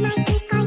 Nike